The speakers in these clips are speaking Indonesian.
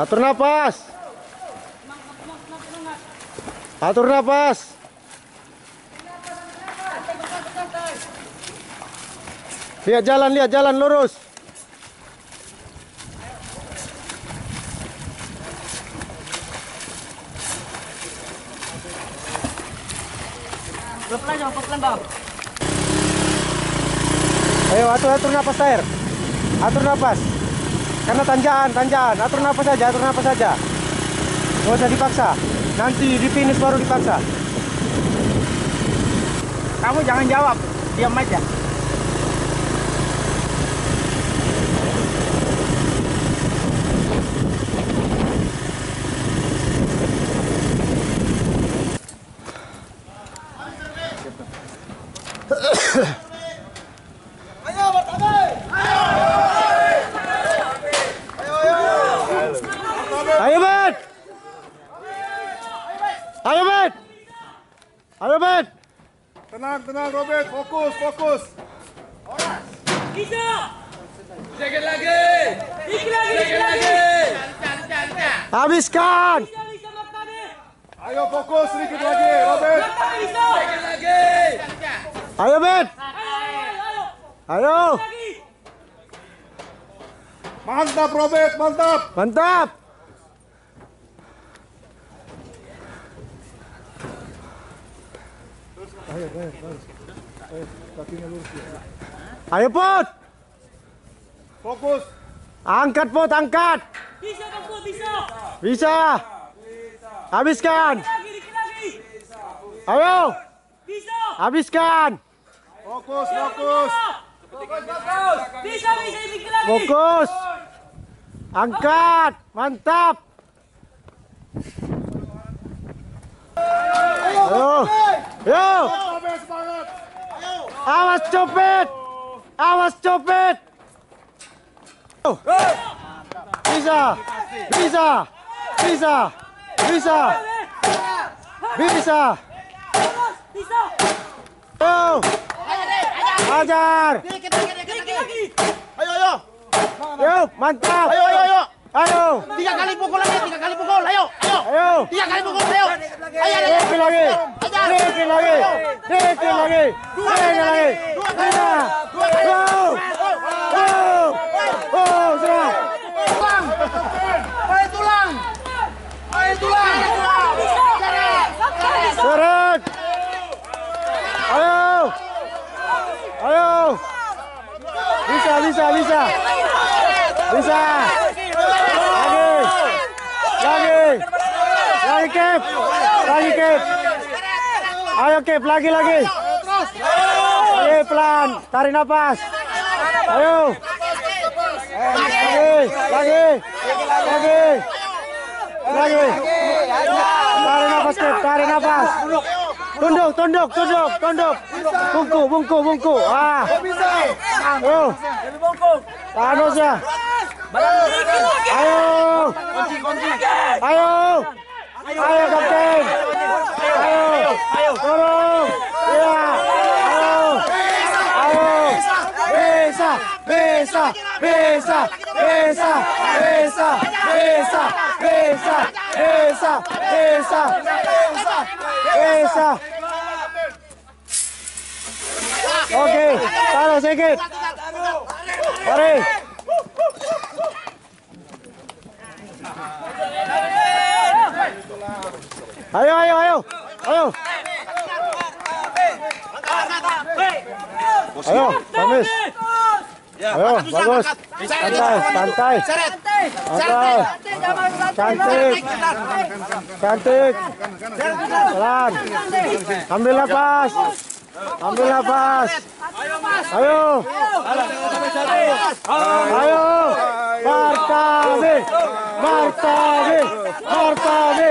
Atur napas. Atur napas. Lihat jalan, lihat jalan lurus. Pelan jangan pelan bang. Ayo atur atur napas air. Atur napas. Karena tanjakan, tanjakan. Atur napas saja, atur napas saja. Nggak usah dipaksa. Nanti di finish baru dipaksa. Kamu jangan jawab, diam aja. Ayo Ayo Bet. Ayo Bet. Tenang, tenang Robert, fokus, fokus. Sedikit lagi. Sedikit lagi. Habiskan. Ayo fokus sedikit lagi, Robert. Sedikit lagi. Ayo Bet. Ayo. Mantap Robert, mantap. Mantap. Ayo Put. Fokus. Angkat Put, angkat. Bisa bang Put, bisa. Bisa. Habiskan. Lagi, dikit lagi. Ayo. Bisa. Habiskan. Fokus, fokus. Bisa, bisa, dikit lagi. Fokus. Angkat. Mantap. Ayo. Yo. Awas copet. Awas copet. Bisa. Bisa. Bisa. Bisa. Bisa. Bisa. Yo. Ajar. Dikit lagi. Yo, mantap. Ayo, ayo, ayo. Ayo. Tiga kali pukul lagi, tiga kali pukul. Ayo, ayo. Ayo. Tiga kali pukul, ayo. Ayo, ayo. Dikit lagi. Dikit lagi. Dikit lagi. Dikit lagi. Lima. Go. Go. Oh, sudah. Tulang. Ayo tulang. Ayo tulang. Seret. Ayo. Ayo. Bisa, bisa, bisa. Bisa. Lagi. Lagi. Lagi Kep. Lagi Kep. Ayo Kep, lagi lagi. Lagi pelan, tarik nafas. Ayo. Lagi, lagi. Lagi. Lagi. Tarik nafas Kep, tarik nafas. Tunduk, tunduk, tunduk, tunduk. Bungku, bungku, bungku. Ah. Ayo. Tahan ya. Ayo. Ayo. Ayo kapten. Ayo. Turun. Ya. Ayo. Ayo. Bisa. Bisa. Bisa. Bisa. Bisa. Bisa. Bisa. Bisa. Bisa. Bisa. Oke, taruh sedikit. Mari. Ayo, ayo, ayo. Ayo. Ayo, Kamis. Ayo, bagus. Santai, santai. Santai. Cantik. Cantik. Pelan. Ambil nafas. Ambil nafas. Ayo. Ayo. Martabe. Martabe. Martabe.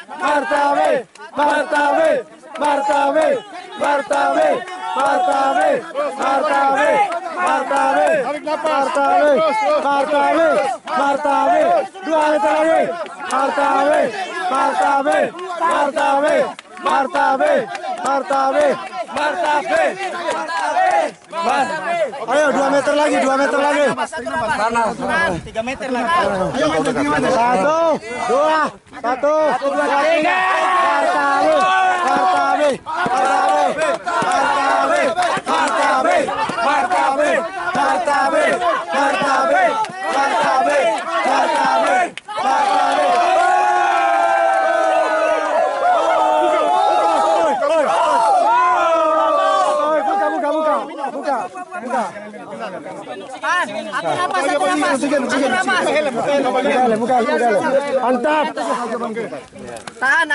Martabe, Martabe, Martabe, Martabe, Martabe, Martabe, Martabe. Martabe. Martabe, Martabe, dua meter lagi, Martabe, Martabe, Martabe, Martabe, Martabe, Martabe, Mas, ayo dua meter lagi, dua meter lagi. Satu, dua, satu, dua, tiga. Martabe, Martabe, Tahan.